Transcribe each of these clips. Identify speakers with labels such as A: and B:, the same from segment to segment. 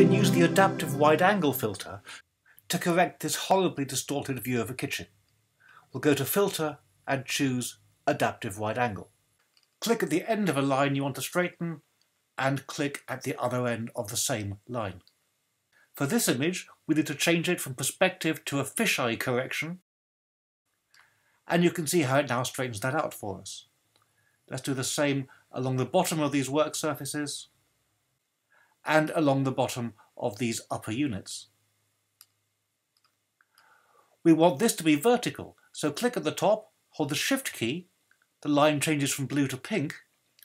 A: can use the adaptive wide angle filter to correct this horribly distorted view of a kitchen. We'll go to filter and choose adaptive wide angle. Click at the end of a line you want to straighten and click at the other end of the same line. For this image, we need to change it from perspective to a fisheye correction. And you can see how it now straightens that out for us. Let's do the same along the bottom of these work surfaces and along the bottom of these upper units. We want this to be vertical, so click at the top, hold the Shift key, the line changes from blue to pink.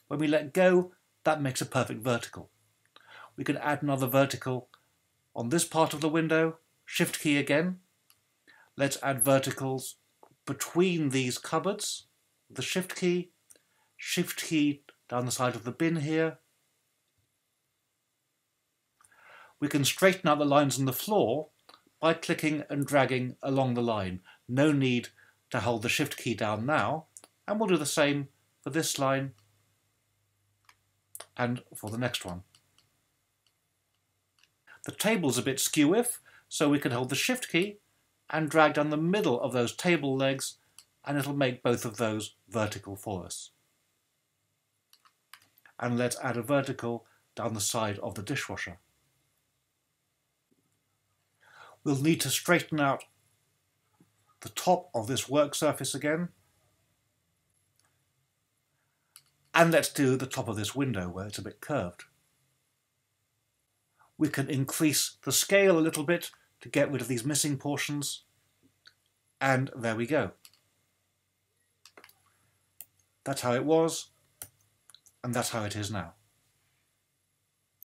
A: When we let go, that makes a perfect vertical. We can add another vertical on this part of the window, Shift key again. Let's add verticals between these cupboards, the Shift key, Shift key down the side of the bin here. We can straighten out the lines on the floor by clicking and dragging along the line. No need to hold the Shift key down now. And we'll do the same for this line and for the next one. The table's a bit skew-if, so we can hold the Shift key and drag down the middle of those table legs and it'll make both of those vertical for us. And let's add a vertical down the side of the dishwasher. We'll need to straighten out the top of this work surface again. And let's do the top of this window where it's a bit curved. We can increase the scale a little bit to get rid of these missing portions. And there we go. That's how it was, and that's how it is now.